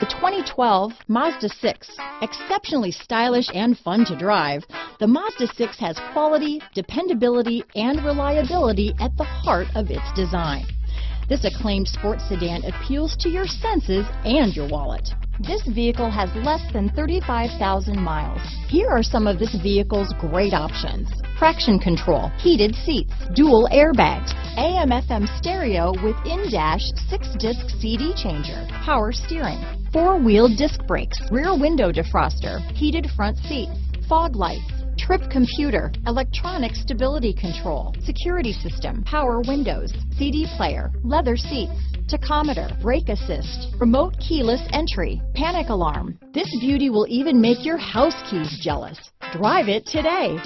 The 2012 Mazda 6. Exceptionally stylish and fun to drive, the Mazda 6 has quality, dependability, and reliability at the heart of its design. This acclaimed sports sedan appeals to your senses and your wallet. This vehicle has less than 35,000 miles. Here are some of this vehicle's great options. Traction control, heated seats, dual airbags, AM FM stereo with in-dash six disc CD changer, power steering, four-wheel disc brakes, rear window defroster, heated front seats, fog lights, trip computer, electronic stability control, security system, power windows, CD player, leather seats, tachometer, brake assist, remote keyless entry, panic alarm. This beauty will even make your house keys jealous. Drive it today.